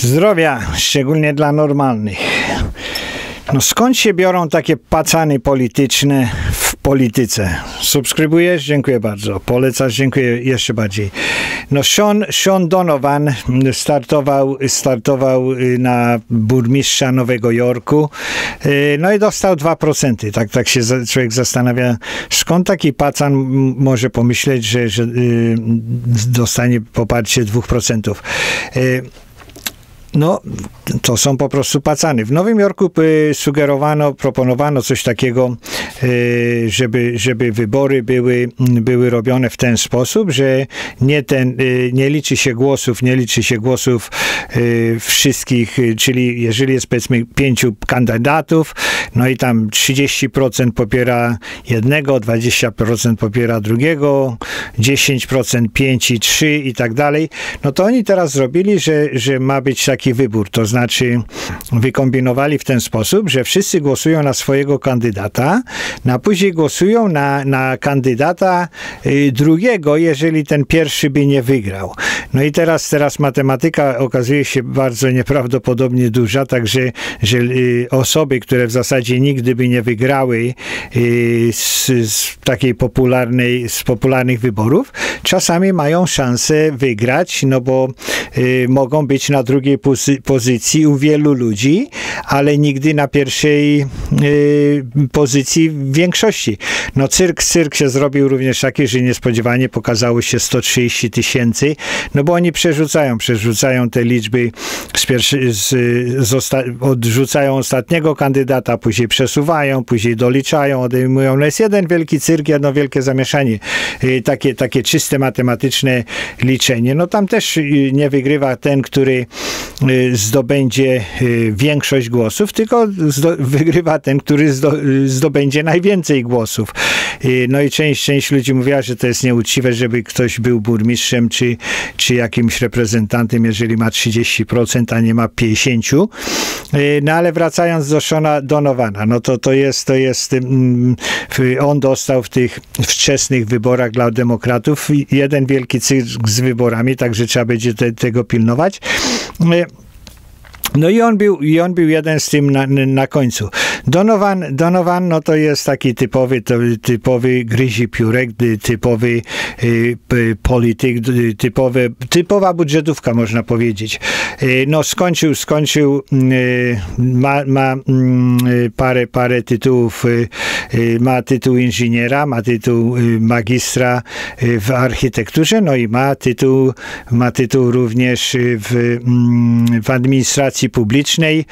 Zdrowia, szczególnie dla normalnych. No skąd się biorą takie pacany polityczne w polityce? Subskrybujesz? Dziękuję bardzo. Polecasz? Dziękuję jeszcze bardziej. No Sean, Sean Donovan startował, startował y, na burmistrza Nowego Jorku y, no i dostał 2%. Tak, tak się człowiek zastanawia, skąd taki pacan może pomyśleć, że, że y, dostanie poparcie 2%. No, to są po prostu pacany. W Nowym Jorku y, sugerowano, proponowano coś takiego, y, żeby, żeby wybory były, były robione w ten sposób, że nie, ten, y, nie liczy się głosów, nie liczy się głosów wszystkich, czyli jeżeli jest powiedzmy pięciu kandydatów, no i tam 30% popiera jednego, 20% popiera drugiego, 10% 5 i 3 i tak dalej, no to oni teraz zrobili, że, że ma być taki taki wybór. To znaczy, wykombinowali w ten sposób, że wszyscy głosują na swojego kandydata, a później głosują na, na kandydata y, drugiego, jeżeli ten pierwszy by nie wygrał. No i teraz, teraz matematyka okazuje się bardzo nieprawdopodobnie duża, także że y, osoby, które w zasadzie nigdy by nie wygrały y, z, z takiej popularnej, z popularnych wyborów, czasami mają szansę wygrać, no bo mogą być na drugiej pozycji u wielu ludzi, ale nigdy na pierwszej y, pozycji w większości. No cyrk, cyrk się zrobił również taki, że niespodziewanie pokazało się 130 tysięcy, no bo oni przerzucają, przerzucają te liczby z pierwszy, z, z osta odrzucają ostatniego kandydata, później przesuwają, później doliczają, odejmują. No jest jeden wielki cyrk, jedno wielkie zamieszanie. Y, takie, takie czyste matematyczne liczenie. No tam też y, nie wygrywa ten, który zdobędzie y, większość głosów, tylko wygrywa ten, który zdobędzie najwięcej głosów. Y, no i część, część ludzi mówiła, że to jest nieuczciwe, żeby ktoś był burmistrzem czy, czy jakimś reprezentantem, jeżeli ma 30%, a nie ma 50%. No ale wracając do Shona Donowana, no to to jest, to jest mm, on dostał w tych wczesnych wyborach dla demokratów jeden wielki cykl z wyborami, także trzeba będzie te, tego pilnować. No i on był, i on był jeden z tym na, na końcu. Donovan, Donovan, no to jest taki typowy, typowy gryzi piórek, typowy y, polityk, typowy, typowa budżetówka, można powiedzieć. Y, no skończył, skończył, y, ma, ma mm, parę, parę tytułów, y, y, ma tytuł inżyniera, ma tytuł y, magistra w architekturze, no i ma tytuł, ma tytuł również w, mm, w administracji publicznej.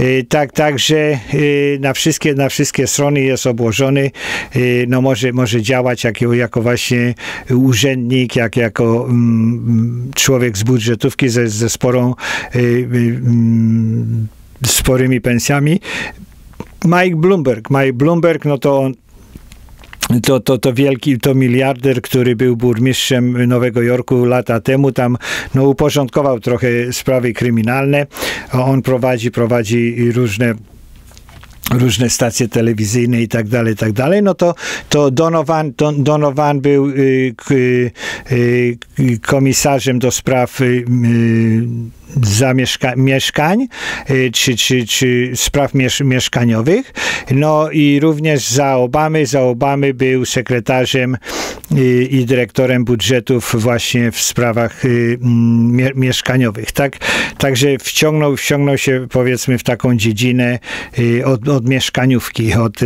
Y, tak, także y, na wszystkie, na wszystkie strony jest obłożony. Y, no może, może działać jako, jako właśnie urzędnik, jak, jako mm, człowiek z budżetówki ze, ze sporą mm, sporymi pensjami. Mike Bloomberg. Mike Bloomberg, no to on to, to, to wielki, to miliarder, który był burmistrzem Nowego Jorku lata temu, tam no, uporządkował trochę sprawy kryminalne. On prowadzi, prowadzi różne różne stacje telewizyjne i tak dalej, i tak dalej, no to, to Donovan, Don, Donovan był y, y, komisarzem do spraw y, zamieszka- mieszkań y, czy, czy, czy spraw miesz mieszkaniowych. No i również za Obamy, za Obamy był sekretarzem y, i dyrektorem budżetów właśnie w sprawach y, mie mieszkaniowych. Tak, także wciągnął, wciągnął się powiedzmy w taką dziedzinę od, od mieszkaniówki. Od,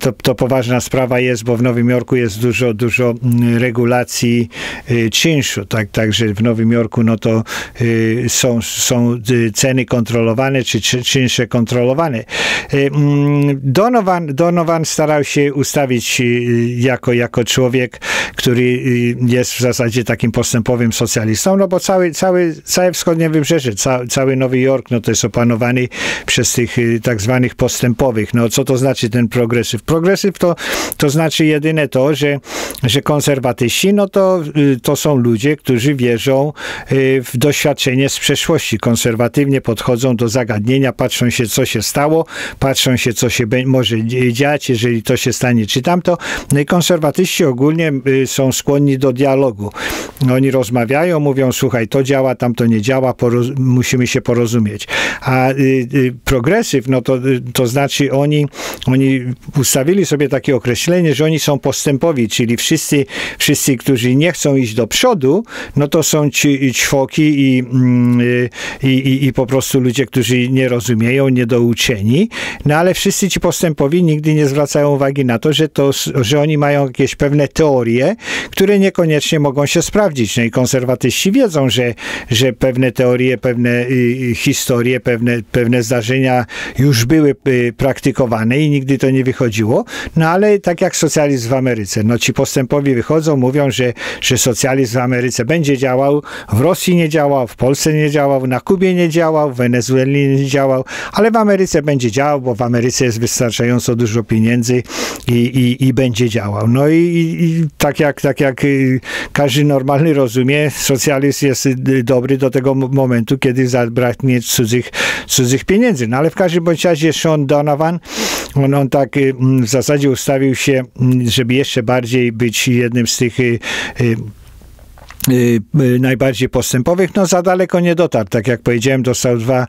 to, to poważna sprawa jest, bo w Nowym Jorku jest dużo, dużo mm, regulacji czynszu. Tak, także w Nowym Jorku no to są, są y, ceny kontrolowane, czy czynsze kontrolowane. Y, mm, Donovan, Donovan starał się ustawić y, jako, jako człowiek, który jest w zasadzie takim postępowym socjalistą, no bo cały, cały, całe wschodnie wybrzeże, ca, cały Nowy Jork, no to jest opanowany przez tych tak zwanych postępowych. No co to znaczy ten progresyw? Progresyw to, to znaczy jedyne to, że, że konserwatyści, no to, to są ludzie, którzy wierzą w doświadczenie nie z przeszłości. Konserwatywnie podchodzą do zagadnienia, patrzą się, co się stało, patrzą się, co się może dziać, jeżeli to się stanie, czy tamto. No i konserwatyści ogólnie y, są skłonni do dialogu. Oni rozmawiają, mówią, słuchaj, to działa, tamto nie działa, musimy się porozumieć. A y, y, progresyw, no to, y, to znaczy oni, oni ustawili sobie takie określenie, że oni są postępowi, czyli wszyscy, wszyscy, którzy nie chcą iść do przodu, no to są ci ćwoki i, mm, i, i, i po prostu ludzie, którzy nie rozumieją, niedouczeni, no ale wszyscy ci postępowi nigdy nie zwracają uwagi na to, że, to, że oni mają jakieś pewne teorie, które niekoniecznie mogą się sprawdzić. No i konserwatyści wiedzą, że, że pewne teorie, pewne historie, pewne, pewne zdarzenia już były praktykowane i nigdy to nie wychodziło, no ale tak jak socjalizm w Ameryce, no ci postępowi wychodzą, mówią, że, że socjalizm w Ameryce będzie działał, w Rosji nie działał, w Polsce nie działał, na Kubie nie działał, w Wenezueli nie działał, ale w Ameryce będzie działał, bo w Ameryce jest wystarczająco dużo pieniędzy i, i, i będzie działał. No i, i tak, jak, tak jak y, każdy normalny rozumie, socjalizm jest y, dobry do tego momentu, kiedy zabraknie cudzych, cudzych pieniędzy. No ale w każdym bądź razie Sean Donovan, on, on tak y, w zasadzie ustawił się, żeby jeszcze bardziej być jednym z tych y, najbardziej postępowych, no za daleko nie dotarł. Tak jak powiedziałem, dostał 2%,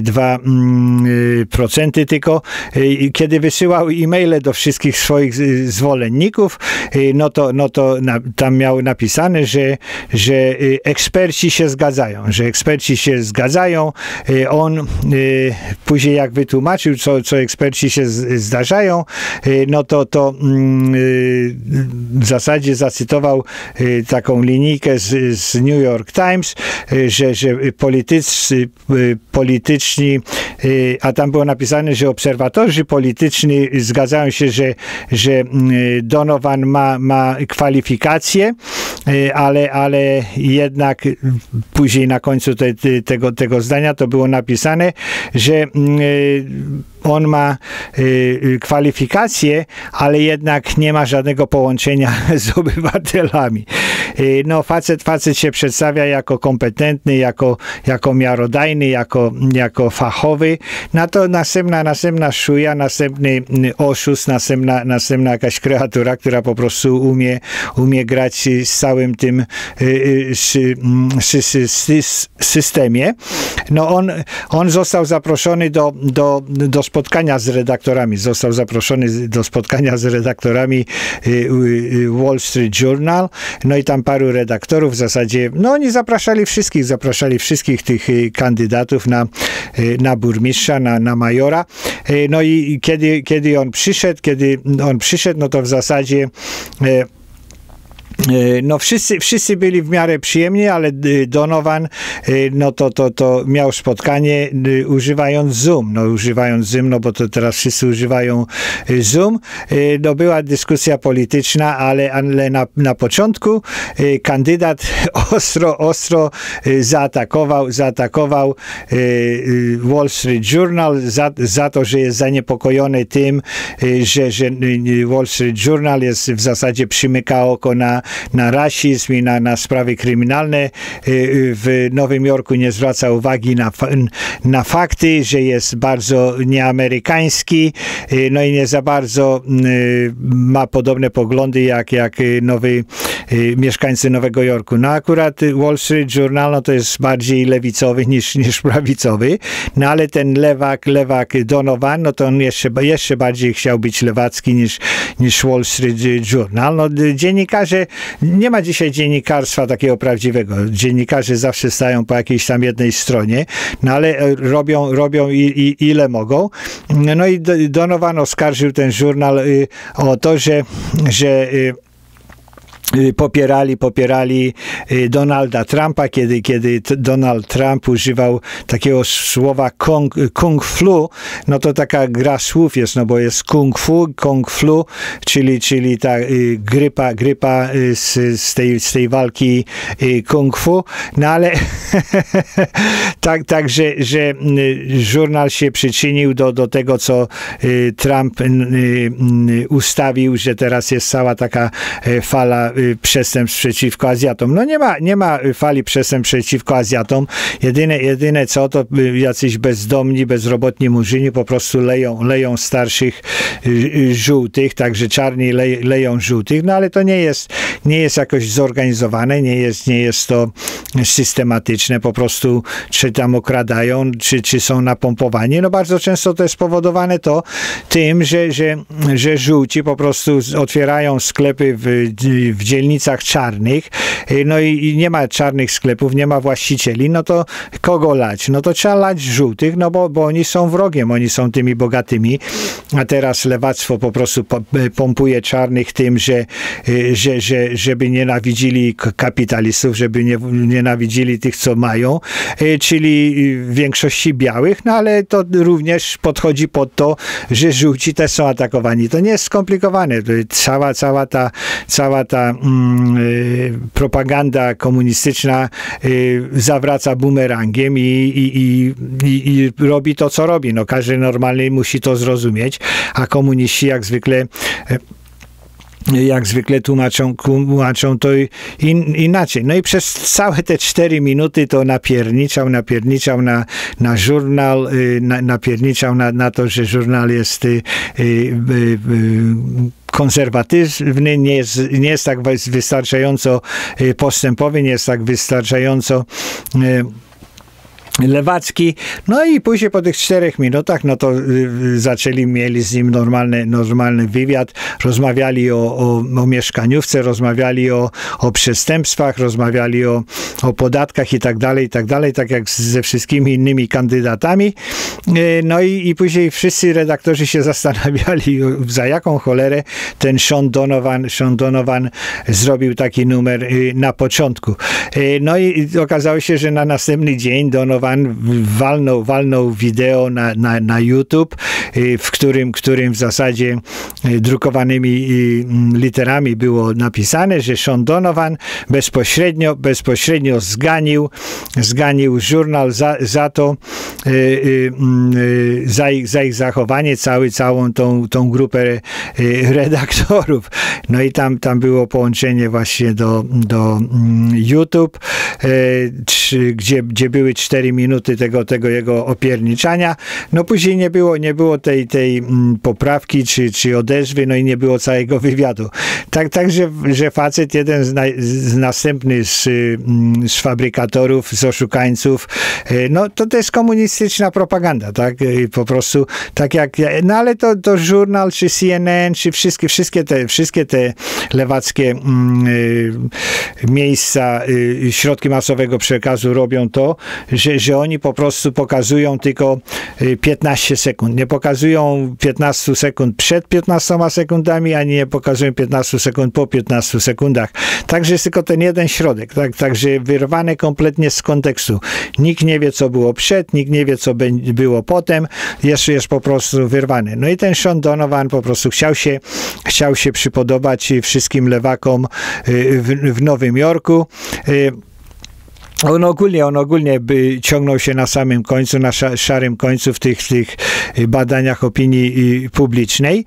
2 procenty tylko. Y, kiedy wysyłał e-maile do wszystkich swoich zwolenników, no to, no to tam miał napisane, że, że eksperci się zgadzają, że eksperci się zgadzają. On później jak wytłumaczył, co, co eksperci się zdarzają, no to, to mm, w zasadzie zacytował taką linijkę z, z New York Times, y, że, że politycy, y, polityczni, y, a tam było napisane, że obserwatorzy polityczni zgadzają się, że, że Donovan ma, ma kwalifikacje, ale, ale jednak później na końcu te, tego, tego zdania to było napisane, że on ma y, kwalifikacje, ale jednak nie ma żadnego połączenia z obywatelami. Y, no, facet, facet się przedstawia jako kompetentny, jako, jako miarodajny, jako, jako fachowy. Na to następna, następna szuja, następny y, oszust, następna, następna jakaś kreatura, która po prostu umie, umie grać z całym tym y, systemie. No, on, on został zaproszony do, do, do spotkania z redaktorami. Został zaproszony do spotkania z redaktorami Wall Street Journal. No i tam paru redaktorów w zasadzie, no oni zapraszali wszystkich, zapraszali wszystkich tych y, kandydatów na, y, na burmistrza, na, na majora. Y, no i kiedy, kiedy on przyszedł, kiedy on przyszedł, no to w zasadzie no wszyscy, wszyscy byli w miarę przyjemni, ale y, Donovan y, no to, to, to miał spotkanie używając Zoom, no używając Zoom, no bo to teraz wszyscy używają Zoom. No była dyskusja polityczna, ale, ale na, na początku kandydat ostro, ostro zaatakował, zaatakował Wall Street Journal za, za to, że jest zaniepokojony tym, że, że Wall Street Journal jest w zasadzie przymyka oko na na rasizm i na, na sprawy kryminalne y, y, w Nowym Jorku nie zwraca uwagi na, na fakty, że jest bardzo nieamerykański, y, no i nie za bardzo ma podobne poglądy jak, jak nowy mieszkańcy Nowego Jorku. No akurat Wall Street Journal no to jest bardziej lewicowy niż, niż prawicowy, no ale ten lewak, lewak Donovan, no to on jeszcze, jeszcze bardziej chciał być lewacki niż, niż Wall Street Journal. No, dziennikarze nie ma dzisiaj dziennikarstwa takiego prawdziwego. Dziennikarze zawsze stają po jakiejś tam jednej stronie, no ale e, robią, robią i, i, ile mogą. No i Donovan oskarżył ten żurnal y, o to, że, że y, Y, popierali, popierali y, Donalda Trumpa, kiedy, kiedy Donald Trump używał takiego słowa kung, kung flu, no to taka gra słów jest, no bo jest kung fu, kung flu, czyli, czyli ta y, grypa, grypa z, z, tej, z tej walki kung fu, no ale tak, tak że, że żurnal się przyczynił do, do tego, co Trump ustawił, że teraz jest cała taka fala przestępstw przeciwko Azjatom. No nie ma, nie ma fali przestępstw przeciwko Azjatom. Jedyne, jedyne co, to jacyś bezdomni, bezrobotni murzyni po prostu leją, leją starszych żółtych, także czarni le, leją żółtych, no ale to nie jest, nie jest jakoś zorganizowane, nie jest, nie jest to systematyczne, po prostu czy tam okradają, czy, czy są napompowani. No bardzo często to jest spowodowane to tym, że, że, że żółci po prostu otwierają sklepy w, w dzielnicach czarnych, no i, i nie ma czarnych sklepów, nie ma właścicieli, no to kogo lać? No to trzeba lać żółtych, no bo, bo oni są wrogiem, oni są tymi bogatymi, a teraz lewactwo po prostu pompuje czarnych tym, że, że, że żeby nienawidzili kapitalistów, żeby nie, nienawidzili tych, co mają, czyli w większości białych, no ale to również podchodzi pod to, że żółci też są atakowani. To nie jest skomplikowane. Cała, cała ta, cała ta mm, y, propaganda komunistyczna y, zawraca bumerangiem i, i, i, i, robi to, co robi. No, każdy normalny musi to zrozumieć, a komuniści jak zwykle jak zwykle tłumaczą, tłumaczą to in, inaczej. No i przez całe te cztery minuty to napierniczał, napierniczał na, na żurnal, y, na, napierniczał na, na to, że żurnal jest y, y, konserwatywny, nie jest, nie jest tak wystarczająco postępowy, nie jest tak wystarczająco lewacki. No i później po tych czterech minutach, no to y, zaczęli, mieli z nim normalny, normalny wywiad, rozmawiali o, o, o mieszkaniówce, rozmawiali o, o przestępstwach, rozmawiali o, o podatkach i tak dalej, i tak dalej, tak jak ze wszystkimi innymi kandydatami. Y, no i, i później wszyscy redaktorzy się zastanawiali, za jaką cholerę ten Sean Donovan, Sean Donovan zrobił taki numer y, na początku. No i okazało się, że na następny dzień Donovan pan walnął, walnął wideo na, na, na YouTube, y, w którym, którym w zasadzie y, drukowanymi y, literami było napisane, że Sean Donovan bezpośrednio, bezpośrednio zganił, zganił żurnal za, za to, za ich, za ich zachowanie, cały, całą tą, tą grupę redaktorów. No i tam, tam było połączenie właśnie do, do mm, YouTube, gdzie, gdzie były cztery minuty tego, tego jego opierniczania. No później nie było, nie było tej, tej mm, poprawki czy, czy odezwy, no i nie było całego wywiadu. Tak, tak że, że facet, jeden z, na, z następnych z, mm, z fabrykatorów, z oszukańców, e, no to jest komunistyczna propaganda, tak? E, po prostu tak jak, no ale to, to żurnal, czy CNN, czy wszystkie, wszystkie te, wszystkie te lewackie e, miejsca, środki masowego przekazu robią to, że, że oni po prostu pokazują tylko 15 y, sekund. Nie pokazują 15 sekund przed 15 sekundami, ani nie pokazują 15 sekund po 15 sekundach. Także jest tylko ten jeden środek. Tak, także wyrwane kompletnie z kontekstu. Nikt nie wie, co było przed, nikt nie wie, co było potem. Jest, jest po prostu wyrwane. No i ten Sean Donovan po prostu chciał się, chciał się przypodobać wszystkim lewakom y, w, w Nowym Jorku. Y, on ogólnie, on ogólnie by ciągnął się na samym końcu, na szarym końcu w tych, tych badaniach opinii publicznej.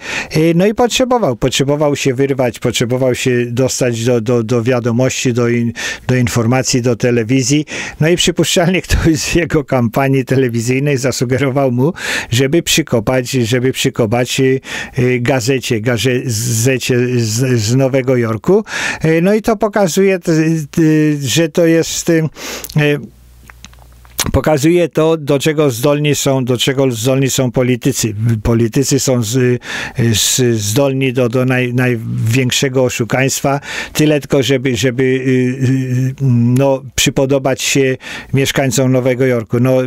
No i potrzebował, potrzebował się wyrwać, potrzebował się dostać do, do, do wiadomości, do, in, do informacji, do telewizji. No i przypuszczalnie ktoś z jego kampanii telewizyjnej zasugerował mu, żeby przykopać, żeby przykopać y, y, gazecie, gazecie z, z Nowego Jorku. No i to pokazuje, że to jest 诶、pokazuje to, do czego zdolni są, do czego zdolni są politycy. Politycy są z, z, zdolni do, do naj, największego oszukaństwa, tyle tylko, żeby, żeby y, y, no, przypodobać się mieszkańcom Nowego Jorku. No,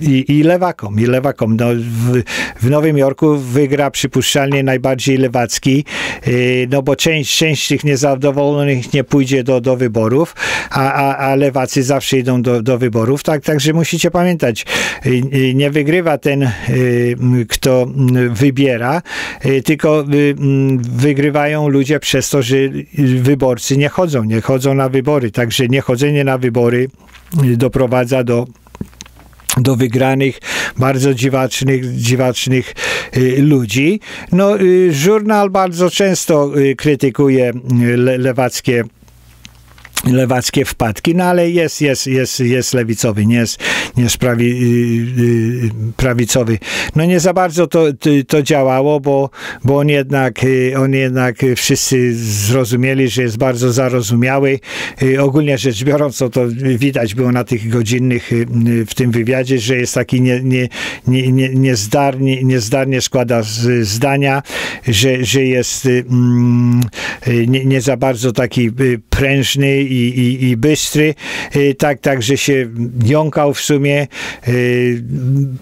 i, i lewakom, i lewakom. No, w, w Nowym Jorku wygra przypuszczalnie najbardziej lewacki, y, no bo część, część tych niezadowolonych nie pójdzie do, do wyborów, a, a, a lewacy zawsze idą do, do wyborów, tak, także musicie pamiętać, y, y, nie wygrywa ten, y, kto wybiera, tylko wygrywają ludzie przez to, że wyborcy nie chodzą, nie chodzą na wybory. Także niechodzenie na wybory doprowadza do do wygranych, bardzo dziwacznych, dziwacznych ludzi. No, żurnal bardzo często krytykuje le, lewackie lewackie wpadki, no ale jest, jest, jest, jest lewicowy, nie jest, nie jest prawi, yy, prawicowy. No nie za bardzo to, to działało, bo, bo on jednak, y, on jednak wszyscy zrozumieli, że jest bardzo zarozumiały. Ogólnie rzecz biorąc, to, to widać było na tych godzinnych w tym wywiadzie, że jest taki nie, nie, nie, nie, niezdarnie, niezdarnie składa zdania, że, że jest mm, nie, nie za bardzo taki prężny i, i, i bystry, y, tak, tak, że się jąkał w sumie, y,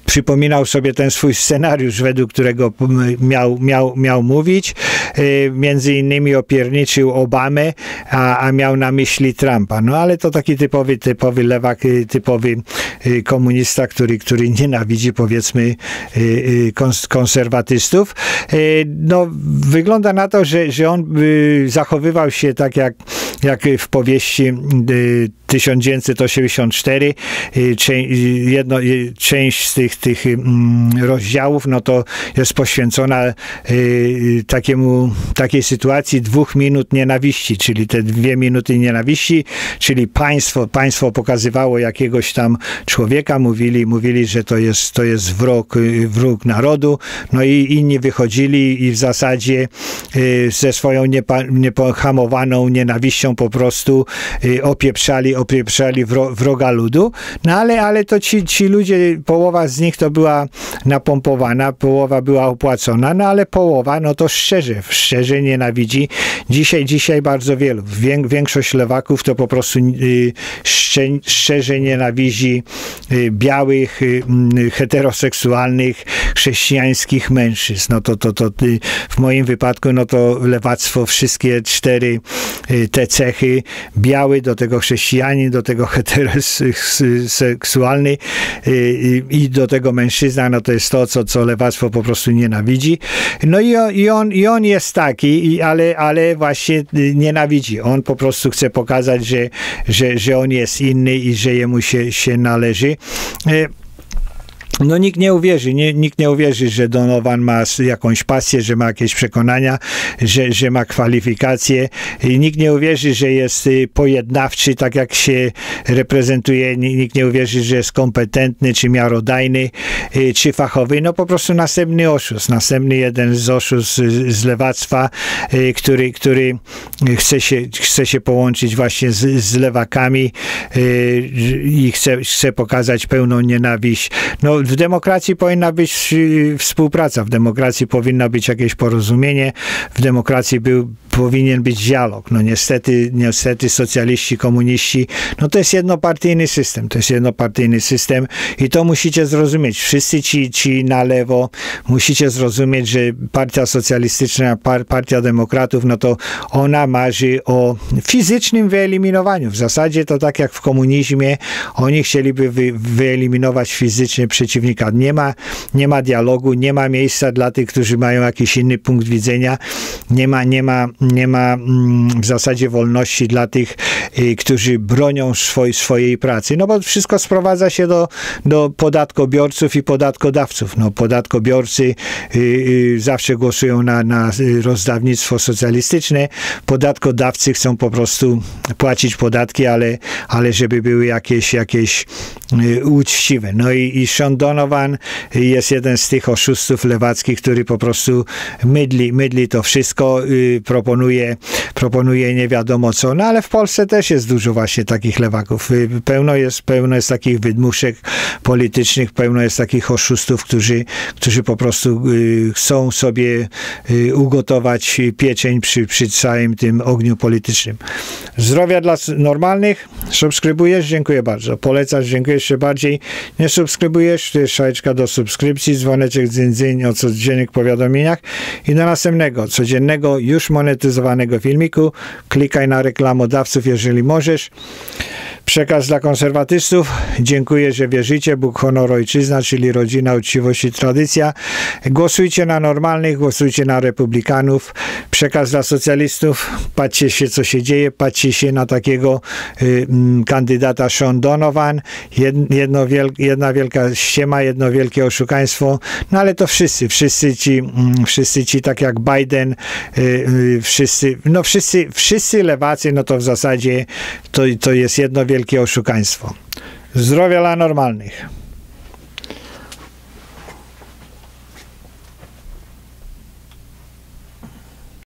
przypominał sobie ten swój scenariusz, według którego miał, miał, miał mówić, y, między innymi opierniczył Obamę, a, a miał na myśli Trumpa. No ale to taki typowy, typowy lewak, typowy komunista, który, który nienawidzi powiedzmy konserwatystów. No wygląda na to, że, że on zachowywał się tak jak, jak w powieści 1984, y, jedno, y, część z tych, tych mm, rozdziałów, no to jest poświęcona y, takiemu, takiej sytuacji dwóch minut nienawiści, czyli te dwie minuty nienawiści, czyli państwo, państwo pokazywało jakiegoś tam człowieka, mówili, mówili, że to jest, to jest wróg, wróg narodu, no i inni wychodzili i w zasadzie ze swoją niepohamowaną nienawiścią po prostu opieprzali, opieprzali wroga ludu, no ale, ale to ci, ci ludzie, połowa z nich to była napompowana, połowa była opłacona, no ale połowa, no to szczerze, szczerze nienawidzi. Dzisiaj, dzisiaj bardzo wielu, większość lewaków to po prostu y, szczerze nienawidzi y, białych, y, heteroseksualnych, chrześcijańskich mężczyzn. No to, to, to w moim wypadku, no to lewactwo, wszystkie cztery te cechy, biały, do tego chrześcijanin, do tego heteroseksualny i do tego mężczyzna, no to jest to, co, co lewactwo po prostu nienawidzi. No i, i, on, i on jest taki, ale, ale właśnie nienawidzi. On po prostu chce pokazać, że, że, że on jest inny i że jemu się, się należy. No nikt nie uwierzy, nie, nikt nie uwierzy, że Donovan ma jakąś pasję, że ma jakieś przekonania, że, że ma kwalifikacje. Nikt nie uwierzy, że jest y, pojednawczy, tak jak się reprezentuje. Nikt nie uwierzy, że jest kompetentny, czy miarodajny, y, czy fachowy. No po prostu następny oszust, następny jeden z oszust z lewactwa, y, który, który chce, się, chce się połączyć właśnie z, z lewakami i chce, chce pokazać pełną nienawiść. No w demokracji powinna być y, współpraca, w demokracji powinno być jakieś porozumienie, w demokracji był, powinien być dialog. No niestety, niestety socjaliści, komuniści, no to jest jednopartyjny system, to jest jednopartyjny system i to musicie zrozumieć. Wszyscy ci, ci na lewo musicie zrozumieć, że partia socjalistyczna, par, partia demokratów, no to ona marzy o fizycznym wyeliminowaniu. W zasadzie to tak jak w komunizmie, oni chcieliby wy, wyeliminować fizycznie przeciwnika. Nie ma, nie ma dialogu, nie ma miejsca dla tych, którzy mają jakiś inny punkt widzenia, nie ma, nie ma nie ma mm, w zasadzie wolności dla tych, y, którzy bronią swoj, swojej pracy. No bo wszystko sprowadza się do, do podatkobiorców i podatkodawców. No, podatkobiorcy y, y, zawsze głosują na, na rozdawnictwo socjalistyczne, podatkodawcy chcą po prostu płacić podatki, ale, ale żeby były jakieś, jakieś uczciwe. No i, i Sean Donovan jest jeden z tych oszustów lewackich, który po prostu mydli, mydli to wszystko, proponuje proponuje, proponuje nie wiadomo co. No ale w Polsce też jest dużo właśnie takich lewaków. Y, pełno jest, pełno jest takich wydmuszek politycznych, pełno jest takich oszustów, którzy, którzy po prostu y, chcą sobie y, ugotować pieczeń przy, przy całym tym ogniu politycznym. Zdrowia dla normalnych. Subskrybujesz? Dziękuję bardzo. Polecasz? Dziękuję jeszcze bardziej. Nie subskrybujesz? To jest szajeczka do subskrypcji, dzwoneczek dzyń, dzyń o codziennych powiadomieniach i do następnego, codziennego, już monetyzacji filmiku. Klikaj na reklamodawców, jeżeli możesz. Przekaz dla konserwatystów. Dziękuję, że wierzycie. Bóg, honor, ojczyzna, czyli rodzina, uczciwość i tradycja. Głosujcie na normalnych, głosujcie na republikanów. Przekaz dla socjalistów. Patrzcie się, co się dzieje. Patrzcie się na takiego y, mm, kandydata Sean Donovan. Jedno wiel, jedna wielka ściema, jedno wielkie oszukaństwo. No ale to wszyscy, wszyscy ci, mm, wszyscy ci tak jak Biden, y, y, wszyscy, no wszyscy, wszyscy lewacy, no to w zasadzie to, to jest jedno wielkie oszukaństwo. Zdrowia dla normalnych.